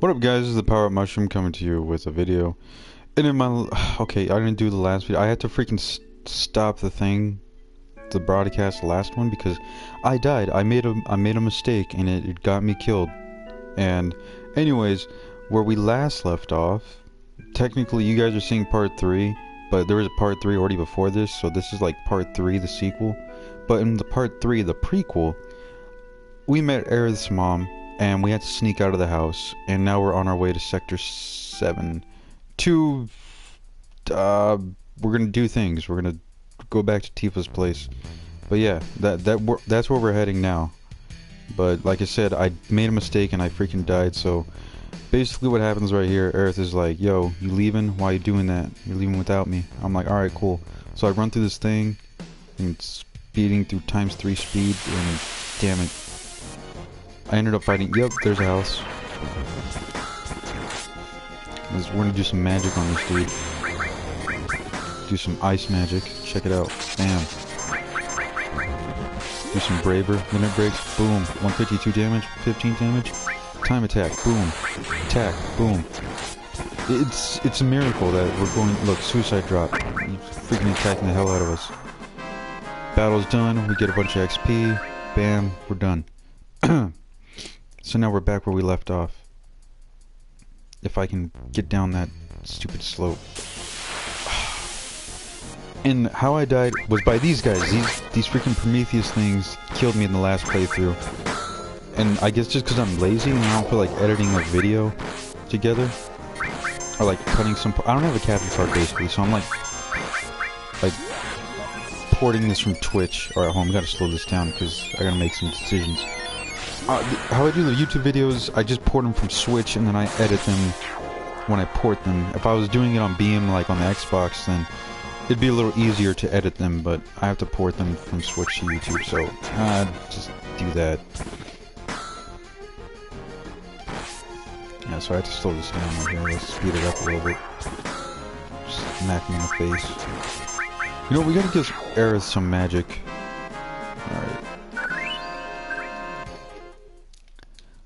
What up guys, this is the Power Up Mushroom coming to you with a video. And in my, okay, I didn't do the last video. I had to freaking st stop the thing, the broadcast, last one, because I died. I made a, I made a mistake and it, it got me killed. And anyways, where we last left off, technically you guys are seeing part 3, but there was a part 3 already before this, so this is like part 3, the sequel. But in the part 3, the prequel, we met Aerith's mom and we had to sneak out of the house and now we're on our way to sector 7 to uh, we're gonna do things. We're gonna go back to tifa's place. But yeah that that that's where we're heading now. But like i said i made a mistake and i freaking died. So basically what happens right here Aerith is like yo you leaving? Why you doing that? You're leaving without me? I'm like all right cool. So i run through this thing and speeding through times three speed and damn it I ended up fighting. Yep, there's a house. We're gonna do some magic on this dude. Do some ice magic. Check it out. Bam. Do some braver. Limit breaks. Boom. 152 damage. 15 damage. Time attack. Boom. Attack. Boom. It's it's a miracle that we're going. Look, suicide drop. He's freaking attacking the hell out of us. Battle's done. We get a bunch of XP. Bam. We're done. So now we're back where we left off. If I can get down that stupid slope. And how I died was by these guys. These these freaking Prometheus things killed me in the last playthrough. And I guess just because I'm lazy and I don't feel like editing a video together. Or like cutting some... I don't have a capture card basically, so I'm like... Like... Porting this from Twitch. Alright, hold on, gotta slow this down because I gotta make some decisions. Uh, how I do the YouTube videos, I just port them from Twitch and then I edit them when I port them. If I was doing it on Beam, like on the Xbox, then it'd be a little easier to edit them, but I have to port them from Twitch to YouTube, so uh, just do that. Yeah, so I have to slow this down right here. Let's speed it up a little bit. Smack me in the face. You know, we gotta give Aerith some magic.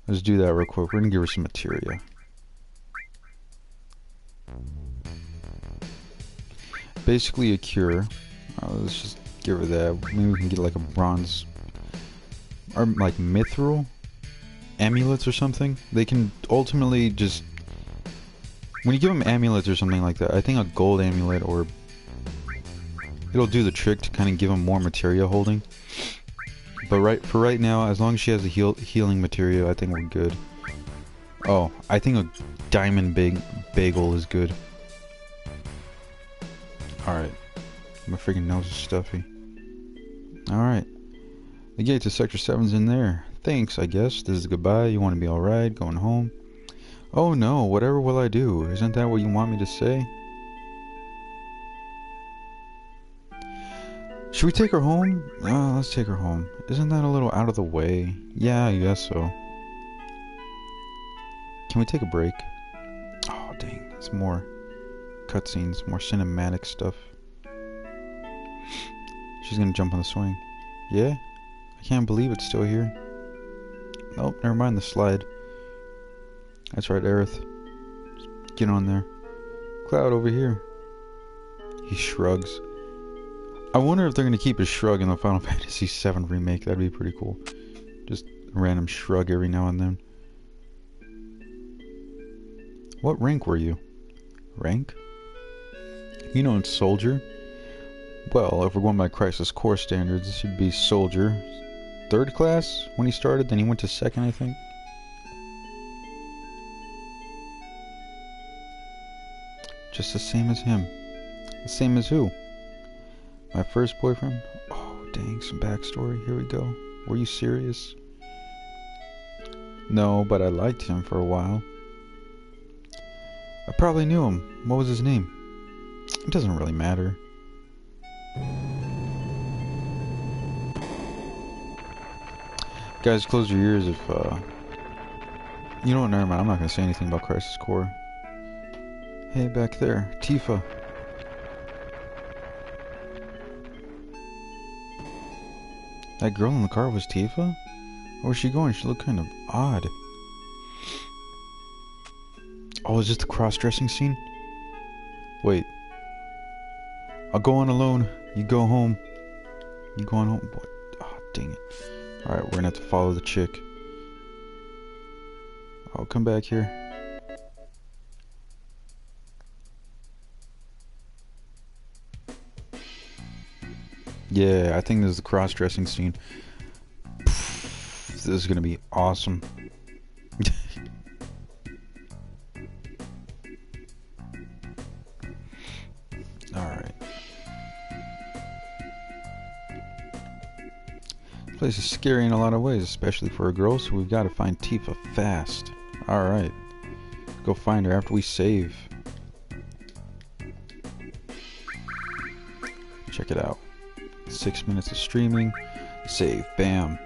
Let's do that real quick. We're gonna give her some materia. Basically a cure. Uh, let's just give her that. Maybe we can get like a bronze or like mithril amulets or something. They can ultimately just when you give them amulets or something like that. I think a gold amulet or it'll do the trick to kind of give them more materia holding. But right for right now, as long as she has a heal, healing material, I think we're good. Oh, I think a diamond big bangle is good. Alright. My freaking nose is stuffy. Alright. The gate to Sector 7's in there. Thanks, I guess. This is goodbye. You want to be alright? Going home? Oh no, whatever will I do? Isn't that what you want me to say? Should we take her home? Let's take her home. Isn't that a little out of the way? Yeah, I guess so. Can we take a break? Oh, dang. That's more cutscenes, more cinematic stuff. She's gonna jump on the swing. Yeah? I can't believe it's still here. Nope, never mind the slide. That's right, Aerith. Get on there. Cloud over here. He shrugs. I wonder if they're going to keep a shrug in the Final Fantasy VII Remake. That'd be pretty cool. Just a random shrug every now and then. What rank were you? Rank? You know it's soldier. Well, if we're going by Crisis Core standards, this should be soldier. Third class when he started, then he went to second, I think. Just the same as him. The same as who? My first boyfriend? Oh, dang, some backstory. Here we go. Were you serious? No, but I liked him for a while. I probably knew him. What was his name? It doesn't really matter. Guys, close your ears if, uh... You know what, never mind. I'm not to say anything about Crisis Core. Hey, back there. Tifa. That girl in the car was Tifa? Where was she going? She looked kind of odd. Oh, is this the cross-dressing scene? Wait. I'll go on alone. You go home. You go on home. What? Oh, dang it. Alright, we're gonna have to follow the chick. I'll come back here. Yeah, I think this is the cross-dressing scene. This is gonna be awesome. Alright. This place is scary in a lot of ways, especially for a girl, so we've got to find Tifa fast. Alright. Go find her after we save. Six minutes of streaming. Save. Bam.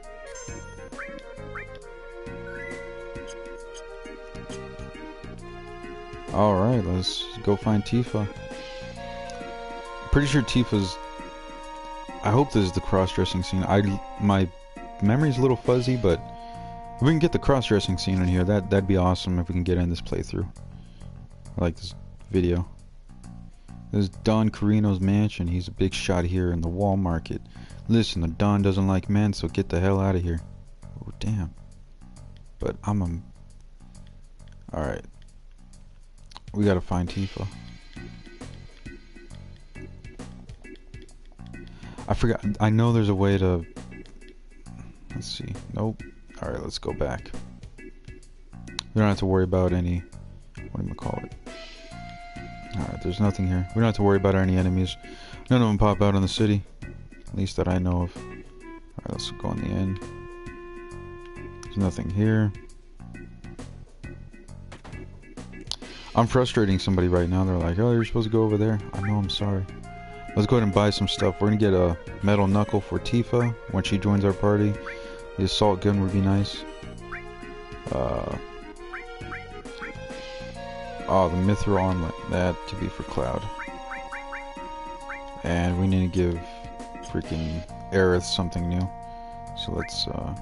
Alright, let's go find Tifa. Pretty sure Tifa's... I hope this is the cross-dressing scene. I My memory's a little fuzzy, but... If we can get the cross-dressing scene in here, that, that'd be awesome if we can get in this playthrough. I like this video. This is Don Corneo's mansion. He's a big shot here in the wall market. Listen, the Don doesn't like men, so get the hell out of here. Oh, damn. But I'm a... Alright. We gotta find Tifa. I forgot. I know there's a way to... Let's see. Nope. Alright, let's go back. We don't have to worry about any... What do you call it? Alright, there's nothing here. We don't have to worry about any enemies. None of them pop out in the city. At least that I know of. Alright, let's go on the end. There's nothing here. I'm frustrating somebody right now. They're like, oh, you're supposed to go over there. I know, I'm sorry. Let's go ahead and buy some stuff. We're going to get a metal knuckle for Tifa when she joins our party. The assault gun would be nice. Uh, oh, the mithril armlet. That to be for Cloud. And we need to give freaking Aerith something new. So let's, uh,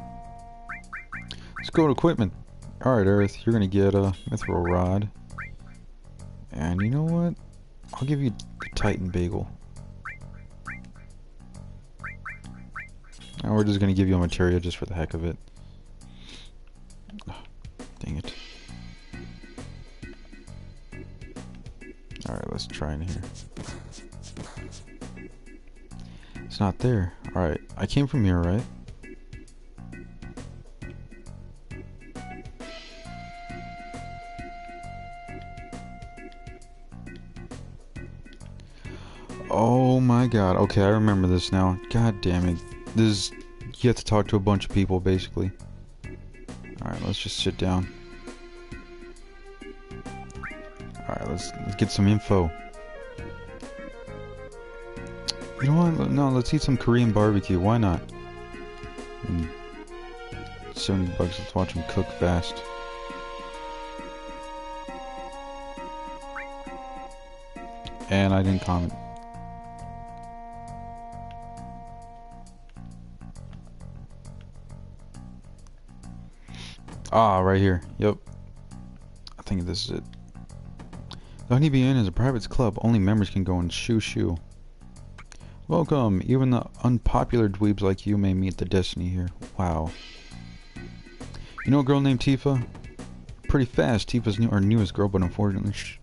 let's go to equipment. Alright, Aerith, you're to get a mithril rod. And you know what? I'll give you the Titan Bangle. And we're just gonna give you a materia just for the heck of it. Let's try in here. It's not there. Alright, I came from here, right? Oh my god. Okay, I remember this now. God damn it. This is... You have to talk to a bunch of people, basically. Alright, let's just sit down. Let's, let's get some info. You know what? No, let's eat some Korean barbecue. Why not? And 70 bucks, let's watch them cook fast. And I didn't comment. Ah, right here. Yep. I think this is it. The Honeybee Inn is a private club. Only members can go and shoo shoo. Welcome. Even the unpopular dweebs like you may meet the destiny here. Wow. You know a girl named Tifa? Pretty fast. Tifa's new, our newest girl, but unfortunately, sh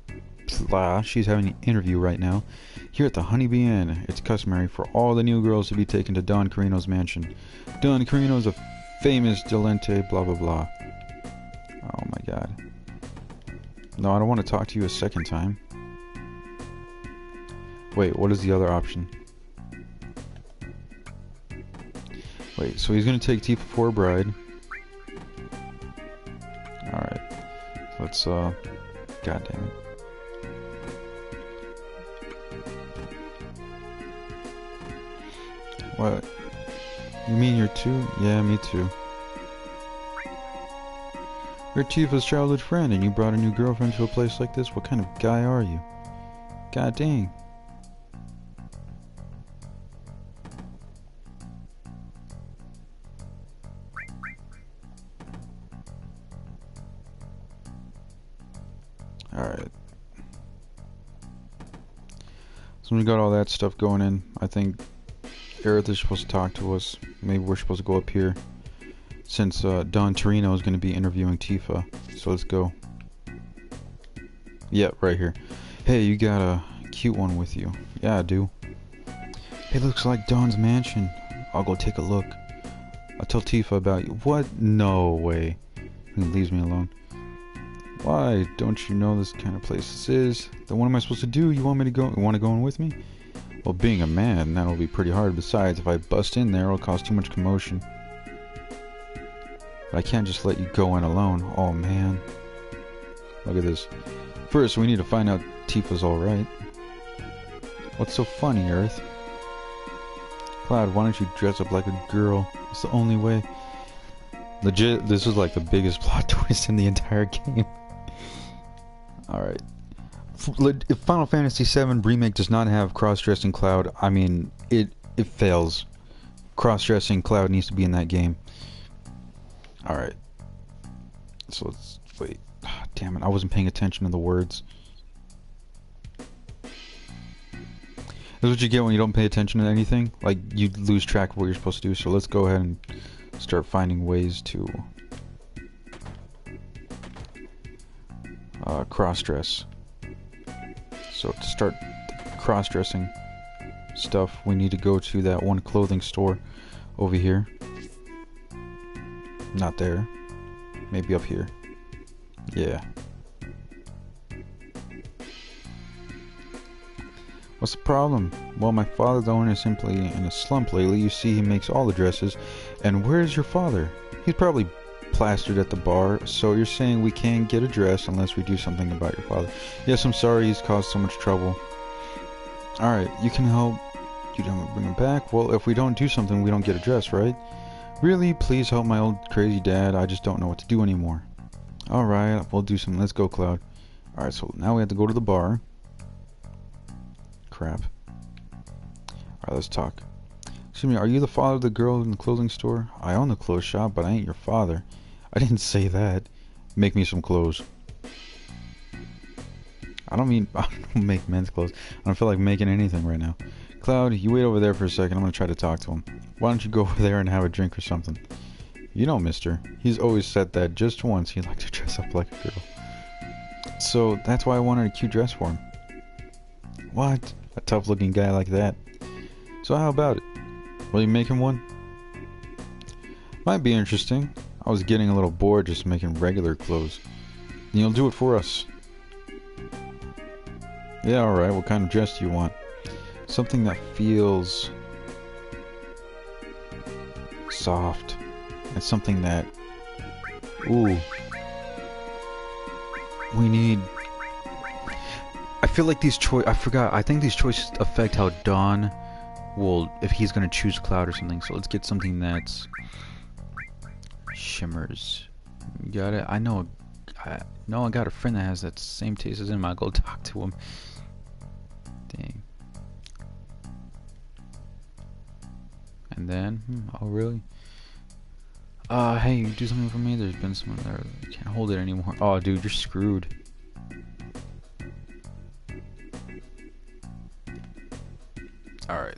blah, she's having an interview right now. Here at the Honeybee Inn, it's customary for all the new girls to be taken to Don Corneo's mansion. Don Corneo's a famous Delente, blah blah blah. Oh my god. No, I don't want to talk to you a second time. Wait, what is the other option? Wait, so he's gonna take Tifa for bride. Alright. Let's, uh... God damn it. What? You mean you're too? Yeah, me too. You're Tifa's childhood friend and you brought a new girlfriend to a place like this? What kind of guy are you? God dang. Alright. So we got all that stuff going in. I think Aerith is supposed to talk to us. Maybe we're supposed to go up here. Since uh, Don Corneo is going to be interviewing Tifa. So let's go. Yeah, right here. Hey, you got a cute one with you. Yeah, I do. It looks like Don's mansion. I'll go take a look. I'll tell Tifa about you. What? No way. He leaves me alone. Why? Don't you know this kind of place this is? Then what am I supposed to do? You want me to go? You want to go in with me? Well, being a man, that'll be pretty hard. Besides, if I bust in there, it'll cause too much commotion. But I can't just let you go in alone. Oh, man. Look at this. First, we need to find out Tifa's alright. What's so funny, Aerith? Cloud, why don't you dress up like a girl? It's the only way. Legit, this is like the biggest plot twist in the entire game. Alright. If Final Fantasy VII Remake does not have cross-dressing Cloud, I mean, it it fails. Cross-dressing Cloud needs to be in that game. Alright. So let's... Wait. Oh, damn it, I wasn't paying attention to the words. This is what you get when you don't pay attention to anything. Like, you lose track of what you're supposed to do. So let's go ahead and start finding ways to uh, cross-dress. So to start cross-dressing stuff, we need to go to that one clothing store over here. Not there. Maybe up here. Yeah. What's the problem? Well, my father's owner is simply in a slump lately. You see, he makes all the dresses. And where's your father? He's probably plastered at the bar. So you're saying we can't get a dress unless we do something about your father? Yes, I'm sorry he's caused so much trouble. Alright, you can help. You don't bring him back? Well, if we don't do something, we don't get a dress, right? Really, please help my old crazy dad. I just don't know what to do anymore. Alright, we'll do some. Let's go, Cloud. Alright, so now we have to go to the bar crap. Alright, let's talk. Excuse me, are you the father of the girl in the clothing store? I own the clothes shop, but I ain't your father. I didn't say that. Make me some clothes. I don't mean I don't make men's clothes. I don't feel like making anything right now. Cloud, you wait over there for a second. I'm gonna try to talk to him. Why don't you go over there and have a drink or something? You know, mister. He's always said that just once he'd like to dress up like a girl. So that's why I wanted a cute dress for him. What? A tough looking guy like that. So how about it? Will you make him one? Might be interesting. I was getting a little bored just making regular clothes. You'll do it for us. Yeah, alright. What kind of dress do you want? Something that feels soft. And something that... Ooh. We need I feel like these choice. I forgot. I think these choices affect how Don will, if he's gonna choose Cloud or something. So let's get something that's shimmers. got it. I know. I know. I got a friend that has that same taste as him. I'll go talk to him. Dang. And then, hmm, oh really? Uh, hey, do something for me. There's been someone there. I can't hold it anymore. Oh, dude, you're screwed. Alright.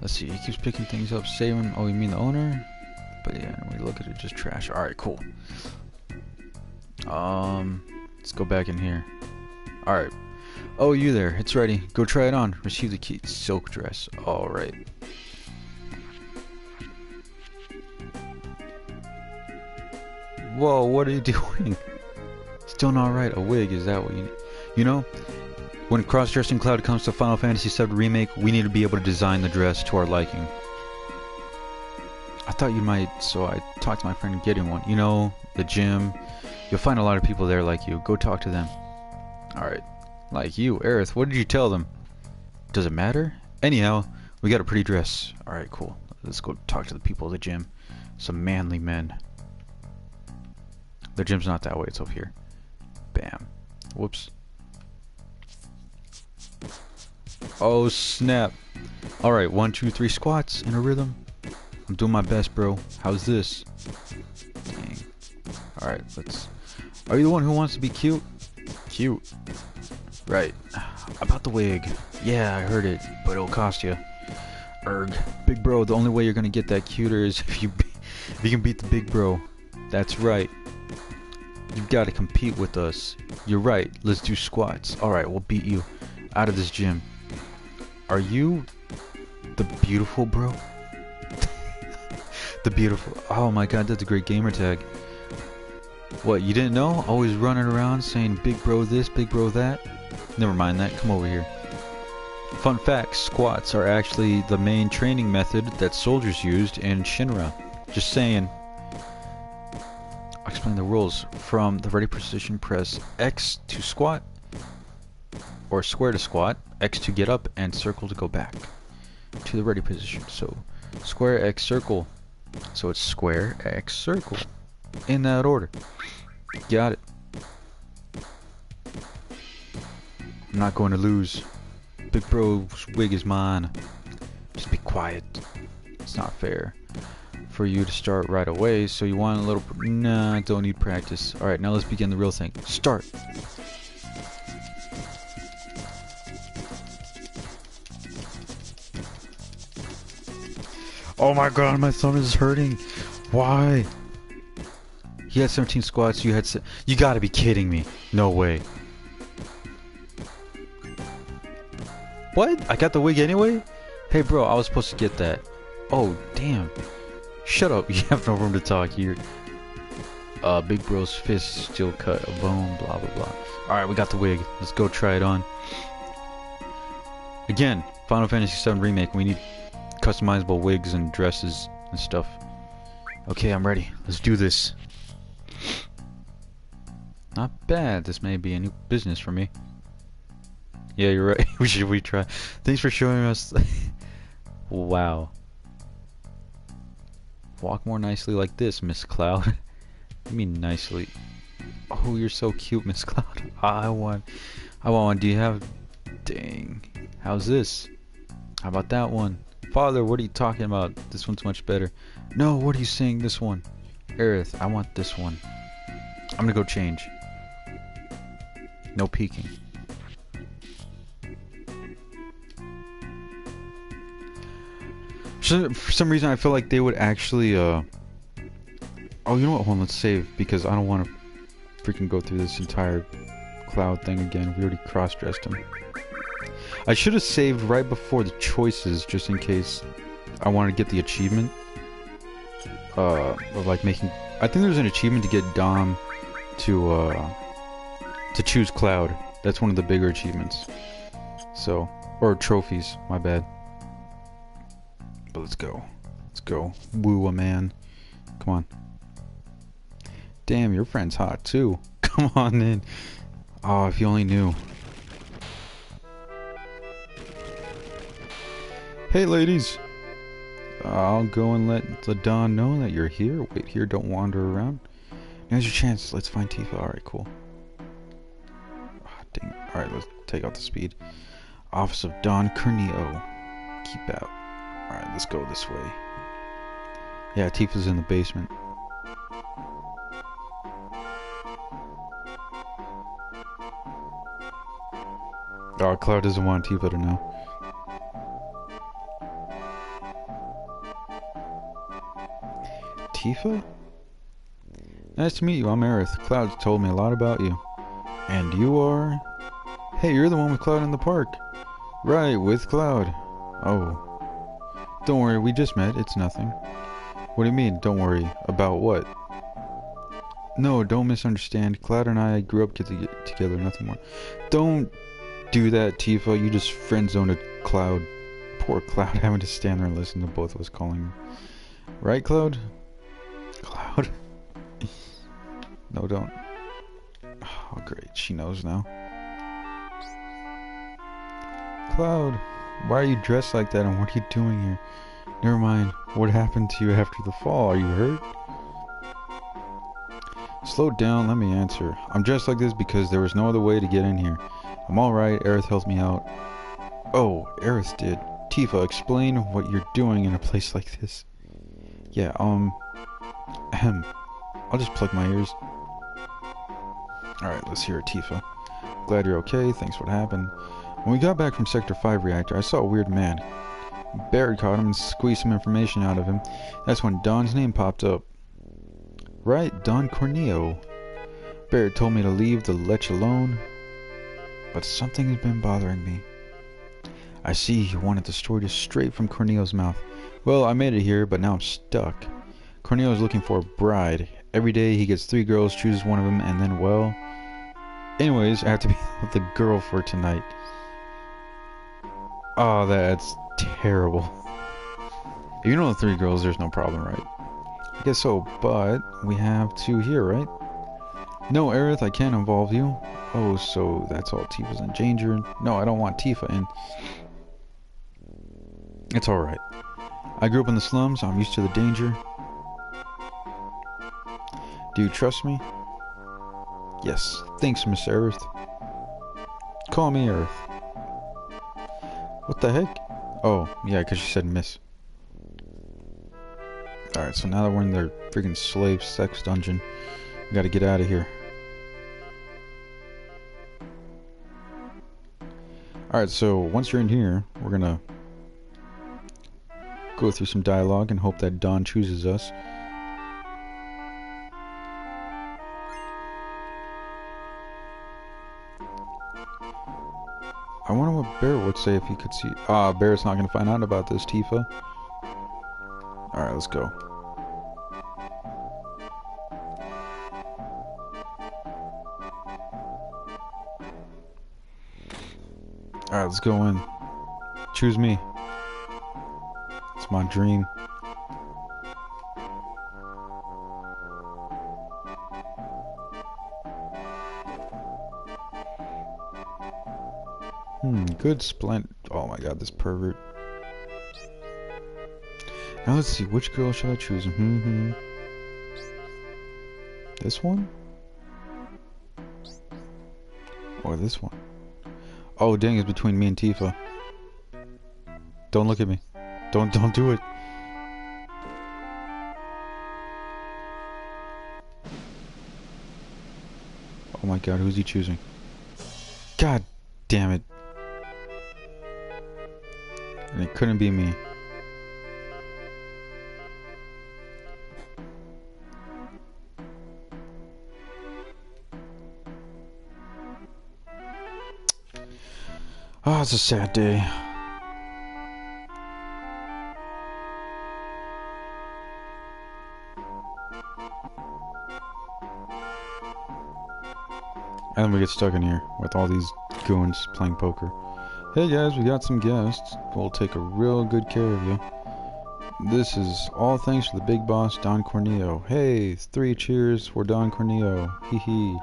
Let's see, he keeps picking things up, saving. Oh, you mean the owner? But yeah, we look at it, just trash. Alright, cool. Um, let's go back in here. Alright. Oh, you there. It's ready. Go try it on. Receive the key. Silk dress. Alright. Whoa, what are you doing? Still not right. A wig, is that what you need? You know, when cross-dressing Cloud comes to Final Fantasy VII Remake, we need to be able to design the dress to our liking. I thought you might, so I talked to my friend getting one. You know, the gym. You'll find a lot of people there like you. Go talk to them. Alright. Like you, Aerith, what did you tell them? Does it matter? Anyhow, we got a pretty dress. Alright, cool. Let's go talk to the people at the gym. Some manly men. The gym's not that way, it's over here. Bam. Whoops. Oh, snap. Alright, one, two, three squats in a rhythm. I'm doing my best, bro. How's this? Dang. Alright, let's... Are you the one who wants to be cute? Cute. Right. About the wig. Yeah, I heard it, but it'll cost you. Erg. Big bro, the only way you're gonna get that cuter is if you if you can beat the big bro. That's right. You've got to compete with us. You're right. Let's do squats. Alright, we'll beat you out of this gym. Are you the beautiful bro? the beautiful. Oh my god, that's a great gamer tag. What, you didn't know? Always running around saying big bro this, big bro that? Never mind that. Come over here. Fun fact, squats are actually the main training method that soldiers used in Shinra. Just saying. I'll explain the rules. From the ready position, press X to squat, or square to squat, X to get up, and circle to go back to the ready position. So, square X circle. So it's square X circle. In that order. Got it. I'm not going to lose. Big bro's wig is mine. Just be quiet. It's not fair for you to start right away, so you want a little... Nah, don't need practice. Alright, now let's begin the real thing. Start! Oh my god, my thumb is hurting. Why? He had 17 squats, you had... You gotta be kidding me. No way. What? I got the wig anyway? Hey bro, I was supposed to get that. Oh, damn. Shut up, you have no room to talk here. Uh, Big Bro's fist still cut a bone, blah blah blah. Alright, we got the wig. Let's go try it on. Again, Final Fantasy VII Remake, we need customizable wigs and dresses and stuff. Okay, I'm ready. Let's do this. Not bad. This may be a new business for me. Yeah, you're right. we should retry. Thanks for showing us. wow. Walk more nicely like this, Miss Cloud. I mean nicely. Oh, you're so cute, Miss Cloud. I want, I want one. Do you have? Dang. How's this? How about that one? Father, what are you talking about? This one's much better. No, what are you saying? This one. Aerith, I want this one. I'm gonna go change. No peeking. For some reason, I feel like they would actually, uh... Oh, you know what? Hold on, let's save, because I don't want to freaking go through this entire cloud thing again. We already cross-dressed him. I should have saved right before the choices, just in case I wanted to get the achievement. Uh, of like making... I think there's an achievement to get Dom to, uh... To choose Cloud. That's one of the bigger achievements. So... Or trophies, my bad. But let's go. Let's go. Woo a man. Come on. Damn, your friend's hot too. Come on in. Oh, if you only knew. Hey ladies! I'll go and let the Don know that you're here. Wait here, don't wander around. Now's your chance. Let's find Tifa. Alright, cool. Oh, dang. Alright, let's take out the speed. Office of Don Corneo. Keep out. Alright, let's go this way. Yeah, Tifa's in the basement. Oh, Cloud doesn't want Tifa to know. Tifa? Nice to meet you, I'm Aerith. Cloud's told me a lot about you. And you are? Hey, you're the one with Cloud in the park. Right, with Cloud. Oh, don't worry, we just met. It's nothing. What do you mean, don't worry? About what? No, don't misunderstand. Cloud and I grew up together, nothing more. Don't do that, Tifa. You just friend-zoned a Cloud. Poor Cloud having to stand there and listen to both of us calling. Right, Cloud? Cloud? no, don't. Oh, great. She knows now. Cloud. Why are you dressed like that and what are you doing here? Never mind. What happened to you after the fall? Are you hurt? Slow down, let me answer. I'm dressed like this because there was no other way to get in here. I'm alright, Aerith helped me out. Oh, Aerith did. Tifa, explain what you're doing in a place like this. Yeah, um... Ahem. I'll just plug my ears. Alright, let's hear it, Tifa. Glad you're okay. Thanks for what happened. When we got back from Sector 5 reactor, I saw a weird man. Barret caught him and squeezed some information out of him. That's when Don's name popped up. Right, Don Corneo. Barret told me to leave the lech alone, but something has been bothering me. I see you wanted the story to straight from Corneo's mouth. Well, I made it here, but now I'm stuck. Corneo is looking for a bride. Every day he gets three girls, chooses one of them, and then, well... Anyways, I have to be with the girl for tonight. Oh, that's terrible. You know the three girls, there's no problem, right? I guess so, but we have two here, right? No, Aerith, I can't involve you. Oh, so that's all Tifa's in danger. No, I don't want Tifa in. It's alright. I grew up in the slums, I'm used to the danger. Do you trust me? Yes. Thanks, Miss Aerith. Call me Aerith. What the heck? Oh, yeah, because she said miss. Alright, so now that we're in their freaking slave sex dungeon, we gotta get out of here. Alright, so once you're in here, we're gonna go through some dialogue and hope that Don chooses us. Wonder what Bear would say if he could see. Ah, Barret's not gonna find out about this, Tifa. Alright, let's go. Alright, let's go in. Choose me. It's my dream. Good splint. Oh my god, this pervert. Now let's see, which girl should I choose? Mm hmm. This one? Or this one? Oh dang, it's between me and Tifa. Don't look at me. Don't don't do it. Oh my god, who's he choosing? God damn it. And it couldn't be me. Oh, it's a sad day. And then we get stuck in here with all these goons playing poker. Hey guys, we got some guests. We'll take a real good care of you. This is all thanks to the big boss, Don Corneo. Hey, three cheers for Don Corneo. Hee hee.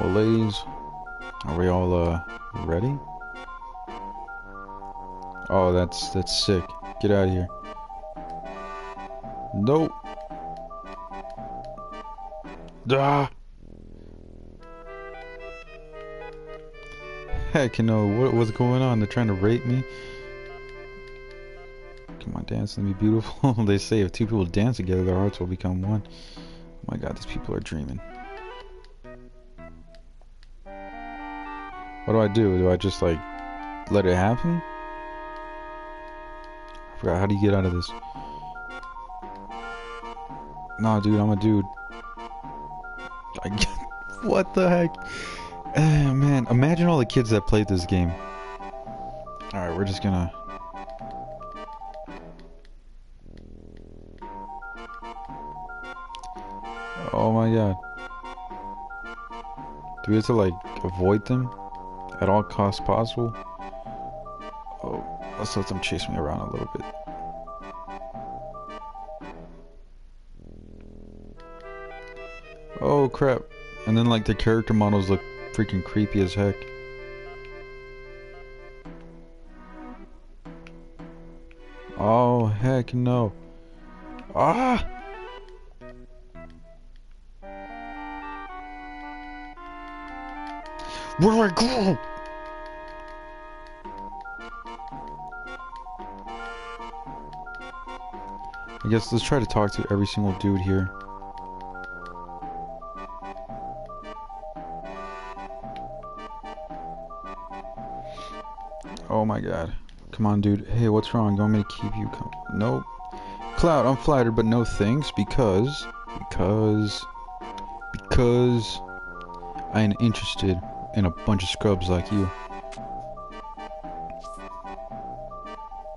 Well, ladies, are we all, uh, ready? Oh, that's, that's sick. Get out of here. Nope. Ah! Heck, you know, what, what's going on? They're trying to rape me? Come on, dance and be beautiful. they say if two people dance together, their hearts will become one. Oh my god, these people are dreaming. What do I do? Do I just, like, let it happen? I forgot, how do you get out of this? Nah, dude, I'm a dude. I, get, what the heck? Uh, man, imagine all the kids that played this game. Alright, we're just gonna... Oh my god. Do we have to, like, avoid them? At all costs possible? Oh, let's let them chase me around a little bit. Oh crap. And then like the character models look freaking creepy as heck. Oh, heck no. Ah! Where do I go? I guess let's try to talk to every single dude here. My god. Come on, dude. Hey, what's wrong? You want me to keep you? Com nope. Cloud, I'm flattered, but no thanks because, because, because I ain't interested in a bunch of scrubs like you.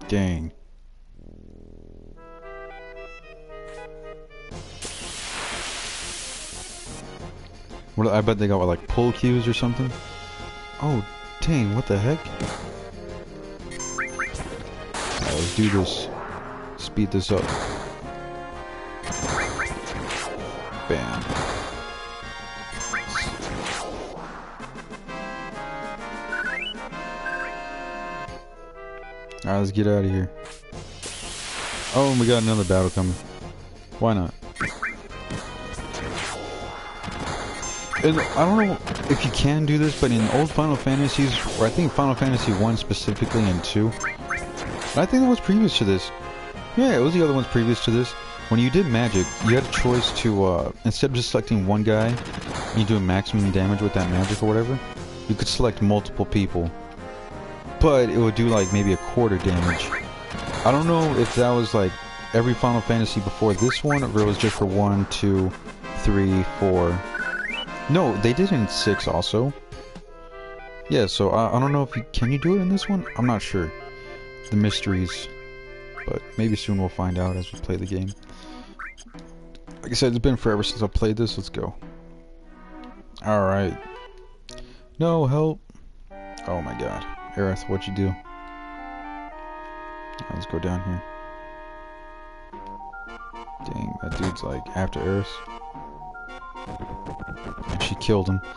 Dang. What, I bet they got what, like pull cues or something. Oh, dang! What the heck? Do this. Speed this up. Bam. Alright, let's get out of here. Oh, we got another battle coming. Why not? And I don't know if you can do this, but in old Final Fantasies, or I think Final Fantasy 1 specifically and 2, I think it was previous to this. Yeah, it was the other ones previous to this. When you did magic, you had a choice to, uh, instead of just selecting one guy, you do maximum damage with that magic or whatever, you could select multiple people but it would do like maybe a quarter damage. I don't know if that was like every Final Fantasy before this one, or it was just for one, two, three, four. No, they did in six also. Yeah, so I, I don't know if you can you do it in this one. I'm not sure. The mysteries, but maybe soon we'll find out as we play the game. Like I said, it's been forever since I played this. Let's go. All right. No help. Oh my god. Aerith, what'd you do? Right, let's go down here. Dang, that dude's like after Aerith. And she killed him.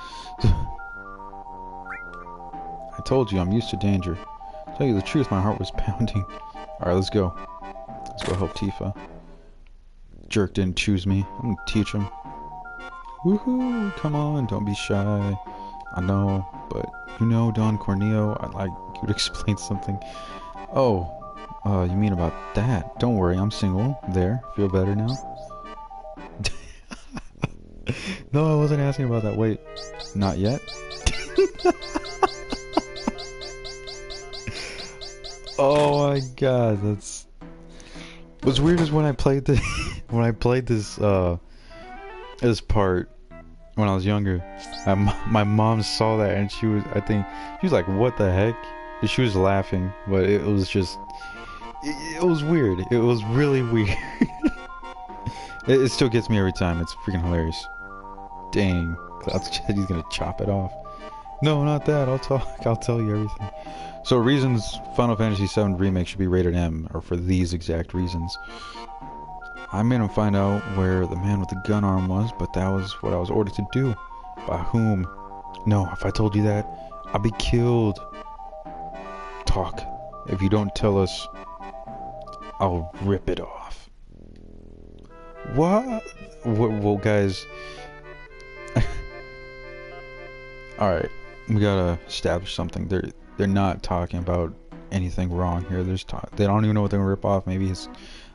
I told you, I'm used to danger. Tell you the truth, my heart was pounding. Alright, let's go. Let's go help Tifa. Jerk didn't choose me. I'm gonna teach him. Woohoo! Come on, don't be shy. I know, but you know, Don Corneo, I'd like you to explain something. Oh, uh, you mean about that? Don't worry, I'm single. There, feel better now? no, I wasn't asking about that. Wait, not yet? Oh my god, that's... What's weird is when I played the... when I played this, uh... This part, when I was younger. I, my mom saw that and she was, I think, she was like, "What the heck?" And she was laughing, but it was just, it, it was weird. It was really weird. it, it, still gets me every time. It's freaking hilarious. Dang, he's gonna chop it off. No, not that. I'll talk. I'll tell you everything. So reasons Final Fantasy VII Remake should be rated M are for these exact reasons. I made him find out where the man with the gun arm was, but that was what I was ordered to do. By whom? No, if I told you that, I'd be killed. Talk. If you don't tell us, I'll rip it off. What? Well, guys. Alright, we gotta establish something. They're they're not talking about anything wrong here. There's. They don't even know what they're gonna rip off. Maybe his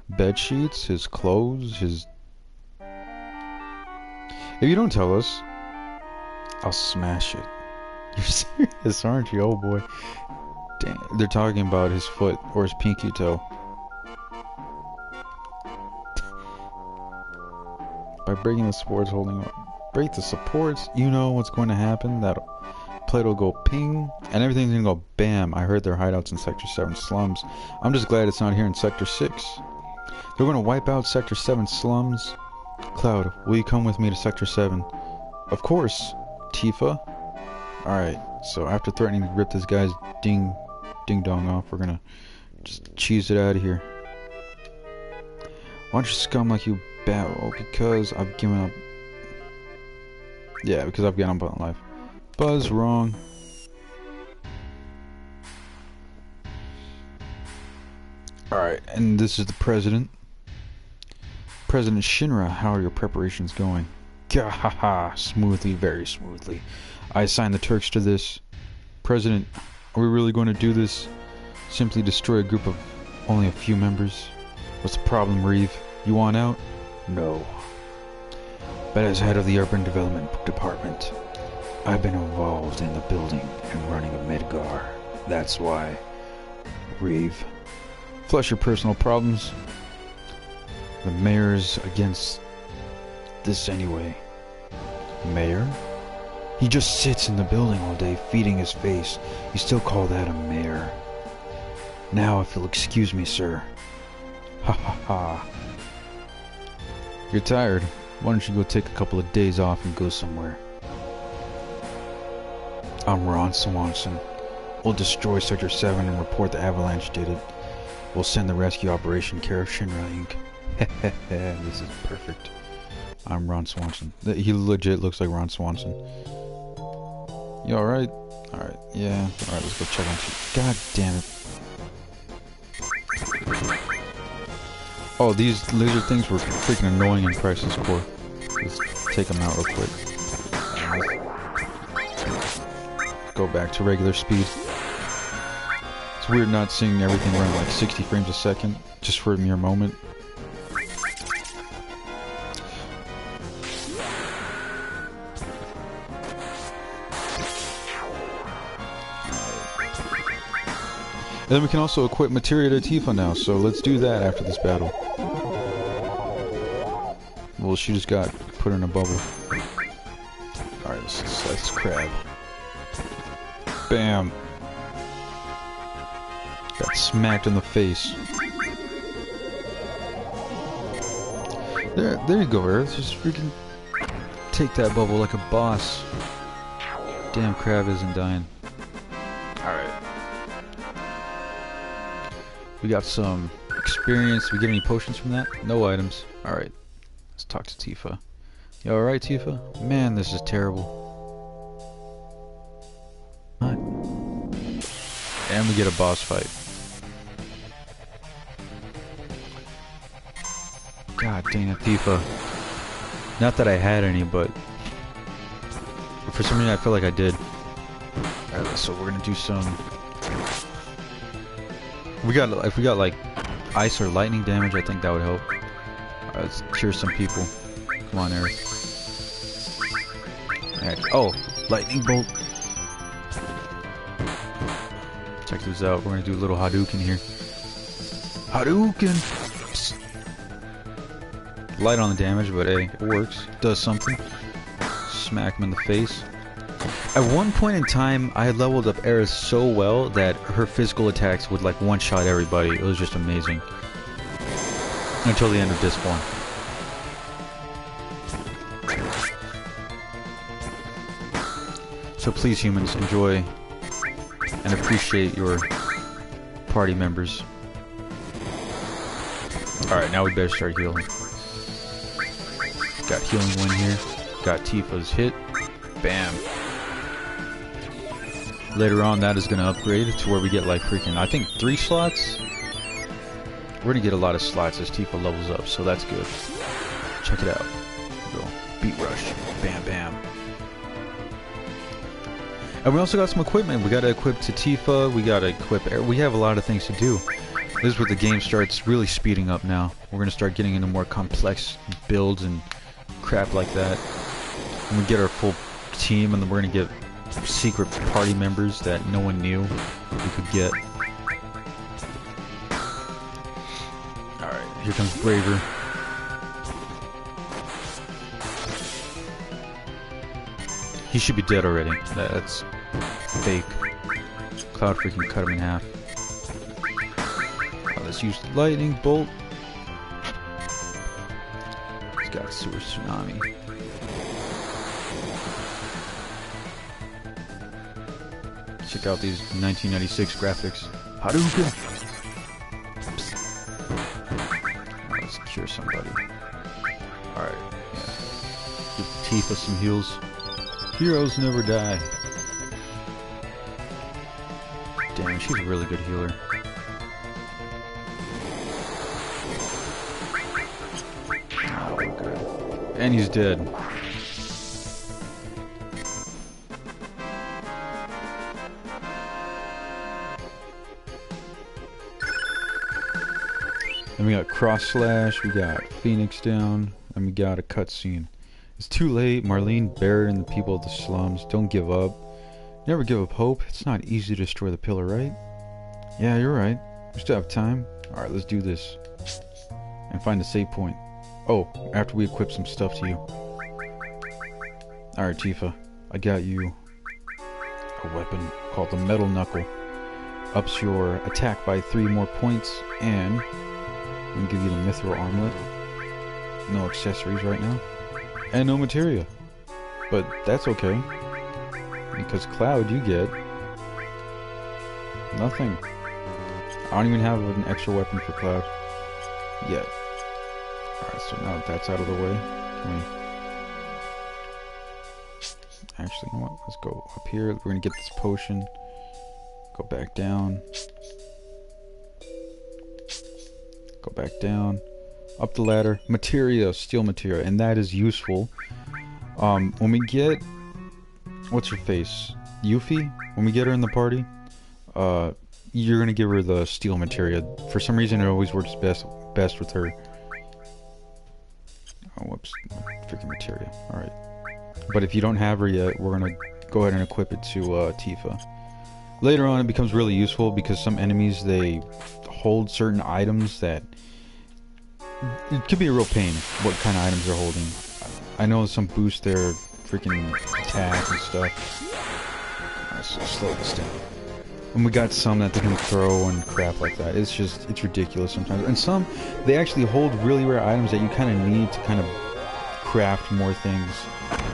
bed sheets, his clothes, his... If you don't tell us, I'll smash it. You're serious, aren't you? Oh boy. Damn, they're talking about his foot or his pinky toe. By breaking the supports holding break the supports, you know what's going to happen. That plate will go ping, and everything's gonna go bam. I heard their hideouts in Sector 7 slums. I'm just glad it's not here in Sector 6. They're gonna wipe out Sector 7 slums. Cloud, will you come with me to Sector 7? Of course, Tifa. Alright, so after threatening to rip this guy's ding ding dong off, we're gonna just cheese it out of here. Why don't you scum like you battle? Because I've given up. Yeah, because I've given up on life. Buzz, wrong. Alright, and this is the president. President Shinra, how are your preparations going? Gahaha, smoothly, very smoothly. I assigned the Turks to this. President, are we really going to do this? Simply destroy a group of only a few members? What's the problem, Reeve? You want out? No. But as head of the Urban Development Department, I've been involved in the building and running of Midgar. That's why Reeve. Flush your personal problems. The mayor's against this anyway. Mayor? He just sits in the building all day feeding his face. You still call that a mayor? Now, if you'll excuse me, sir. Ha ha ha. You're tired. Why don't you go take a couple of days off and go somewhere? I'm Ron Swanson. We'll destroy Sector 7 and report the Avalanche did it. We'll send the rescue operation care of Shinra Inc. Heh heh, this is perfect. I'm Ron Swanson. He legit looks like Ron Swanson. You alright? Alright, yeah. Alright, let's go check on you. God damn it. Oh, these lizard things were freaking annoying in Crisis Core. Let's take them out real quick. Go back to regular speed. It's weird not seeing everything run like 60 frames a second, just for a mere moment. And then we can also equip Materia to Tifa now, so let's do that after this battle. Well, she just got put in a bubble. Alright, let's slice crab. Bam! Got smacked in the face. There, there you go, Earth. Just freaking take that bubble like a boss. Damn, crab isn't dying. Alright. We got some experience. we get any potions from that? No items. Alright. Let's talk to Tifa. You alright, Tifa? Man, this is terrible. And we get a boss fight. God dang it, Tifa. Not that I had any, but for some reason I feel like I did. Alright, so we're gonna do some we got if we got like ice or lightning damage, I think that would help. Right, let's cure some people. Come on, Eric. Right. Oh, lightning bolt. Out. We're gonna do a little Hadouken here. Hadouken. Light on the damage, but hey, it works. Does something. Smack him in the face. At one point in time, I had leveled up Aerith so well that her physical attacks would like one-shot everybody. It was just amazing. Until the end of this one. So please humans, enjoy and appreciate your party members. Alright, now we better start healing. Got healing one here. Got Tifa's hit. Bam. Later on, that is going to upgrade to where we get like freaking, I think, three slots. We're going to get a lot of slots as Tifa levels up, so that's good. Check it out. Go. Beat Rush. Bam, bam. And we also got some equipment. We got to equip Tifa. We got to equip... Air. We have a lot of things to do. This is where the game starts really speeding up now. We're going to start getting into more complex builds and crap like that. And we get our full team, and then we're going to get secret party members that no one knew we could get. Alright, here comes Braver. He should be dead already. That's fake. Cloud freaking cut him in half. Oh, let's use lightning bolt. He's got a sewer tsunami. Check out these 1996 graphics. Hadouken! Let's cure somebody. Alright, yeah. Give Tifa some heals. Heroes never die. Damn, she's a really good healer. And he's dead. Then we got Cross Slash, we got Phoenix down, and we got a cutscene. It's too late, Marlene, Barret, and the people of the slums. Don't give up. Never give up hope. It's not easy to destroy the pillar, right? Yeah, you're right. We still have time. Alright, let's do this. And find a save point. Oh, after we equip some stuff to you. Alright, Tifa. I got you a weapon called the Metal Knuckle. Ups your attack by three more points, and I'm going to give you the Mithril Armlet. No accessories right now. And no materia. But that's okay. Because Cloud, you get... Nothing. I don't even have an extra weapon for Cloud. Yet. Alright, so now that that's out of the way, can we... Actually, you know what? Let's go up here. We're gonna get this potion. Go back down. Go back down. Up the ladder. Materia, steal materia, and that is useful. Um, when we get... What's her face? Yuffie? When we get her in the party, uh, you're gonna give her the steal materia. For some reason, it always works best best with her. Oh, whoops. Freaking materia. Alright. But if you don't have her yet, we're gonna go ahead and equip it to uh, Tifa. Later on, it becomes really useful because some enemies, they hold certain items that... It could be a real pain what kind of items they're holding. I know some boost their freaking attack and stuff. Let's slow this down. And we got some that they can throw and crap like that. It's just, it's ridiculous sometimes. And some, they actually hold really rare items that you kind of need to kind of craft more things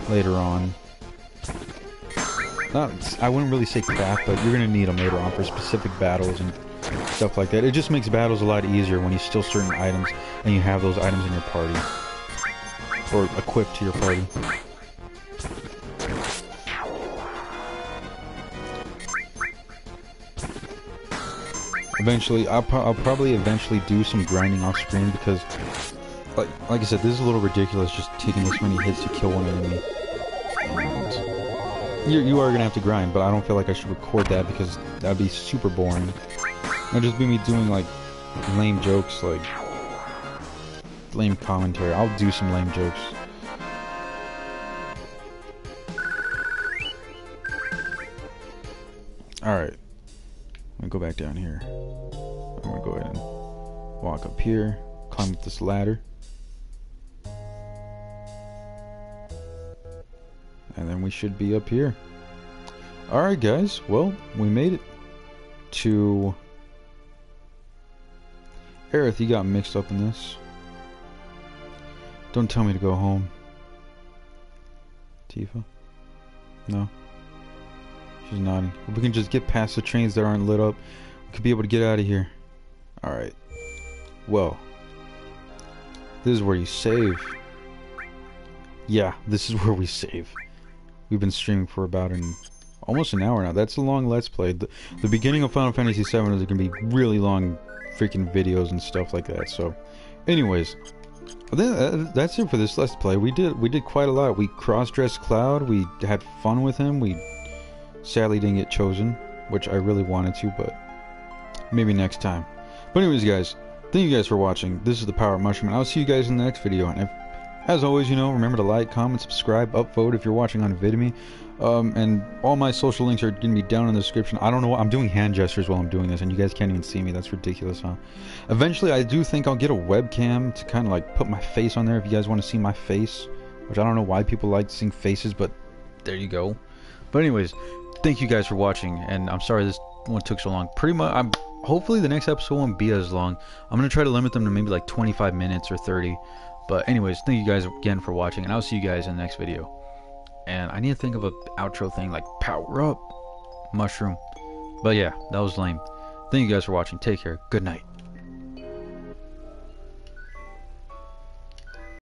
later on. Not, I wouldn't really say craft, but you're going to need them later on for specific battles and stuff like that. It just makes battles a lot easier when you steal certain items and you have those items in your party. Or equipped to your party. Eventually, I'll, pro I'll probably eventually do some grinding off screen because, like, like I said, this is a little ridiculous just taking this many hits to kill one enemy. And you, you are going to have to grind, but I don't feel like I should record that because that would be super boring. It'll just be me doing, like, lame jokes, like, lame commentary. I'll do some lame jokes. Alright. I'm gonna go back down here. I'm gonna go ahead and walk up here, climb up this ladder. And then we should be up here. Alright guys, well, we made it to... Aerith, you got mixed up in this. Don't tell me to go home. Tifa? No? She's nodding. We can just get past the trains that aren't lit up, we could be able to get out of here. Alright. Well. This is where you save. Yeah, this is where we save. We've been streaming for about an almost an hour now. That's a long Let's Play. The, the beginning of Final Fantasy VII is going to be really long freaking videos and stuff like that. So, anyways, that's it for this Let's Play. We did we did quite a lot. We cross-dressed Cloud. We had fun with him. We Sadly didn't get chosen, which I really wanted to, but maybe next time. But anyways, guys, thank you guys for watching. This is the Power Mushroom, and I'll see you guys in the next video. And if, as always, you know, remember to like, comment, subscribe, upvote if you're watching on Vidme. Um, and all my social links are going to be down in the description. I don't know. I'm doing hand gestures while I'm doing this, and you guys can't even see me. That's ridiculous, huh? Eventually, I do think I'll get a webcam to kind of like put my face on there if you guys want to see my face. Which I don't know why people like seeing faces, but there you go. But anyways, thank you guys for watching, and I'm sorry this one took so long. Pretty much, I'm hopefully the next episode won't be as long. I'm gonna try to limit them to maybe like 25 minutes or 30. But anyways, thank you guys again for watching, and I'll see you guys in the next video. And I need to think of a outro thing like power up, mushroom. But yeah, that was lame. Thank you guys for watching. Take care. Good night.